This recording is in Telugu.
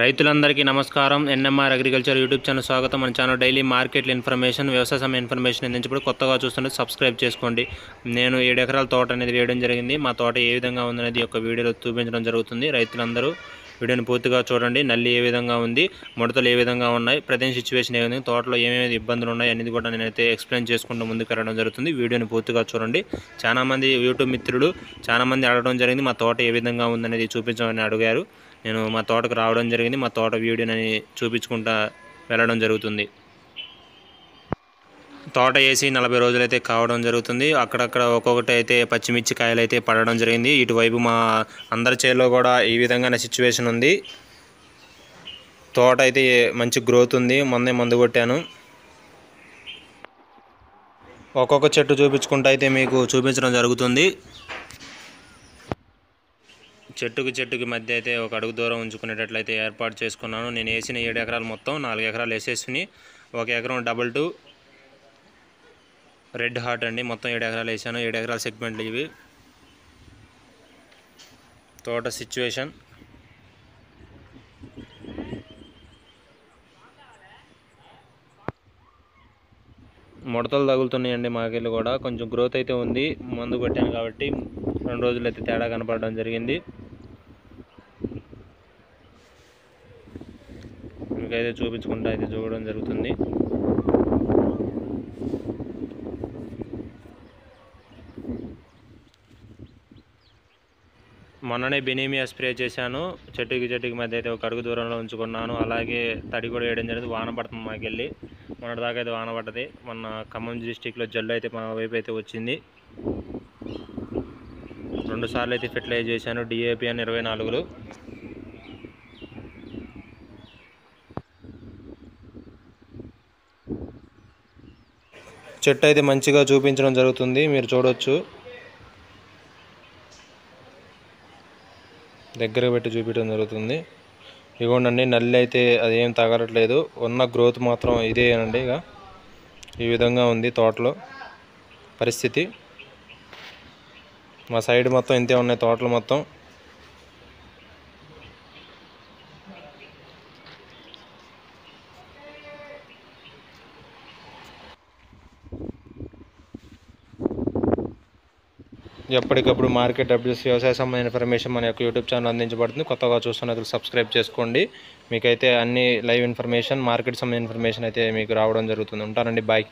రైతులందరికీ నమస్కారం. ఎన్ఎంఆర్ అగ్రికల్చర్ యూట్యూబ్ ఛానల్ స్వాగతం. మన ఛానల్ డైలీ మార్కెట్ ఇన్ఫర్మేషన్ వ్యవసాయ సమయ ఇన్ఫర్మేషన్ అందించినప్పుడు కొత్తగా చూస్తుంటే సబ్స్క్రైబ్ చేసుకోండి. నేను ఏడు ఎకరాల తోట అనేది వేయడం జరిగింది. మా తోట ఏ విధంగా ఉందనేది ఒక వీడియోలో చూపించడం జరుగుతుంది. రైతులందరూ వీడియోని పూర్తిగా చూడండి. నల్లి ఏ విధంగా ఉంది ముడతలు ఏ విధంగా ఉన్నాయి ప్రజెంట్ సిచ్యువేషన్ ఏ విధంగా తోటలో ఏమేమి ఇబ్బందులు ఉన్నాయి అనేది కూడా నేనైతే ఎక్స్ప్లెయిన్ చేసుకుంటూ ముందుకు వెళ్ళడం జరుగుతుంది. వీడియోని పూర్తిగా చూడండి. చాలా మంది యూట్యూబ్ మిత్రులు చాలామంది అడగడం జరిగింది మా తోట ఏ విధంగా ఉందనేది చూపించమని అడిగారు. నేను మా తోటకు రావడం జరిగింది. మా తోట వీడియోని చూపించుకుంటా వెళ్ళడం జరుగుతుంది. తోట వేసి నలభై రోజులైతే కావడం జరుగుతుంది. అక్కడక్కడ ఒక్కొక్కటి అయితే పచ్చిమిర్చి కాయలు అయితే పడడం జరిగింది. ఇటువైపు మా అందరి చేలో కూడా ఈ విధంగానే సిచ్యువేషన్ ఉంది. తోట అయితే మంచి గ్రోత్ ఉంది. మొన్నే మందు కొట్టాను. ఒక్కొక్క చెట్టు చూపించుకుంటూ అయితే మీకు చూపించడం జరుగుతుంది. చెట్టుకి చెట్టుకి మధ్య అయితే ఒక అడుగు దూరం ఉంచుకునేటట్లయితే ఏర్పాటు చేసుకున్నాను. నేను వేసిన ఏడు ఎకరాలు మొత్తం నాలుగు ఎకరాలు వేసేసుకుని ఒక ఎకరం డబల్ టూ రెడ్ హార్ట్ అండి. మొత్తం ఏడు ఎకరాలు వేసాను. ఏడు ఎకరాల సెగ్మెంట్లు ఇవి. తోట సిచ్యువేషన్. ముడతలు తగులుతున్నాయండి మాకెళ్ళి కూడా. కొంచెం గ్రోత్ అయితే ఉంది. మందు కొట్టాను కాబట్టి రెండు రోజులు అయితే తేడా కనపడడం జరిగింది. మీకైతే చూపించుకుంటా అయితే చూడడం జరుగుతుంది. మొన్ననే బెనీమియా స్ప్రే చేశాను. చెట్టుకి చెట్టుకి మధ్య అయితే ఒక అడుగు దూరంలో ఉంచుకున్నాను. అలాగే తడి కూడా వేయడం జరిగింది. వాన పడుతుంది మాకెళ్ళి. మొన్నటి దాకా అయితే వాన పడ్డది. మొన్న ఖమ్మం డిస్టిక్లో జల్లు అయితే మా వైపు అయితే వచ్చింది. రెండు సార్లు అయితే ఫెర్టిలైజ్ చేశాను. డిఏపి అని ఇరవై నాలుగులు. చెట్టు అయితే మంచిగా చూపించడం జరుగుతుంది. మీరు చూడవచ్చు దగ్గర పెట్టి చూపించడం జరుగుతుంది. ఇగోండి నల్లి అయితే అదేం తగలట్లేదు. ఉన్న గ్రోత్ మాత్రం ఇదేనండి ఇక ఈ విధంగా ఉంది తోటలో పరిస్థితి. మా సైడ్ మొత్తం ఇంతే ఉన్నాయి తోటలు మొత్తం. ఎప్పటికప్పుడు మార్కెట్ అప్డేట్స్ వ్యవసాయ సంబంధించిన ఇన్ఫర్మేషన్ మన యొక్క యూట్యూబ్ ఛానల్ అందించబడుతుంది. కొత్తగా చూస్తున్నట్లు సబ్స్క్రైబ్ చేసుకోండి. మీకైతే అన్ని లైవ్ ఇన్ఫర్మేషన్ మార్కెట్ సంబంధించిన ఇన్ఫర్మేషన్ అయితే మీకు రావడం జరుగుతుంది. ఉంటానండి. బాయ్.